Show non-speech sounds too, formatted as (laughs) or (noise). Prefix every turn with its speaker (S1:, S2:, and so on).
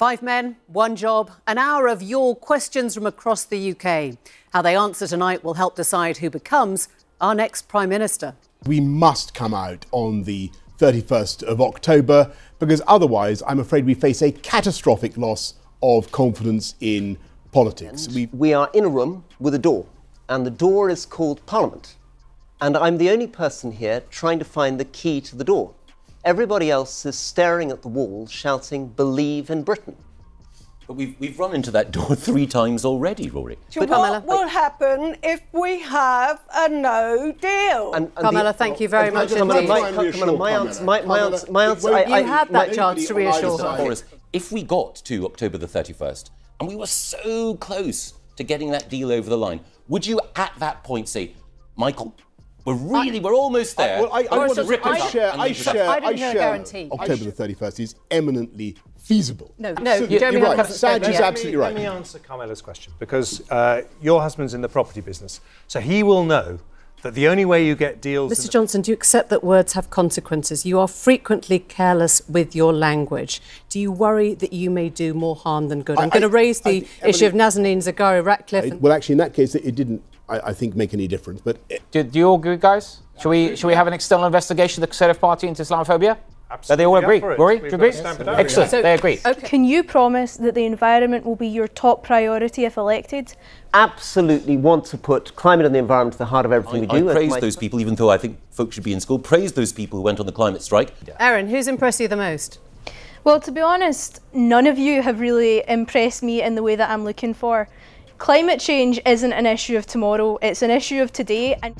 S1: Five men, one job, an hour of your questions from across the UK. How they answer tonight will help decide who becomes our next Prime Minister.
S2: We must come out on the 31st of October because otherwise, I'm afraid we face a catastrophic loss of confidence in politics.
S3: We, we are in a room with a door, and the door is called Parliament. And I'm the only person here trying to find the key to the door. Everybody else is staring at the wall, shouting, Believe in Britain.
S4: But we've, we've run into that door (laughs) three times already, Rory.
S5: So what will happen if we have a no deal?
S1: And, and Carmela, the, thank you very much indeed.
S3: My answer, my, my answer, my answer.
S1: You I, had that chance to reassure her.
S4: If we got to October the 31st and we were so close to getting that deal over the line, would you at that point say, Michael, we're really, I, we're almost there. I, well, I, I,
S2: want to rip I, it share, I share, I, I share. Guarantee. October the 31st is eminently feasible.
S1: No, no, so, you're,
S2: you're right. Saj is absolutely right.
S6: Let me answer Carmela's question because uh, your husband's in the property business, so he will know that the only way you get deals.
S1: Mr. Johnson, do you accept that words have consequences? You are frequently careless with your language. Do you worry that you may do more harm than good? I, am going to raise the I, issue of Nazanin Zaghari Ratcliffe.
S2: well, actually, in that case, it didn't I, I think make any difference. But
S7: do, do, you all agree, guys? Should we should we have an external investigation of the Conservative Party into Islamophobia? Absolutely. They all agree. Rory, do you agree? Excellent. So, they agree.
S8: Okay. Can you promise that the environment will be your top priority if elected?
S3: Absolutely want to put climate and the environment at the heart of everything
S4: I,
S3: we do.
S4: I praise those people, even though I think folks should be in school. Praise those people who went on the climate strike.
S1: Aaron, who's impressed you the most?
S8: Well, to be honest, none of you have really impressed me in the way that I'm looking for. Climate change isn't an issue of tomorrow, it's an issue of today. And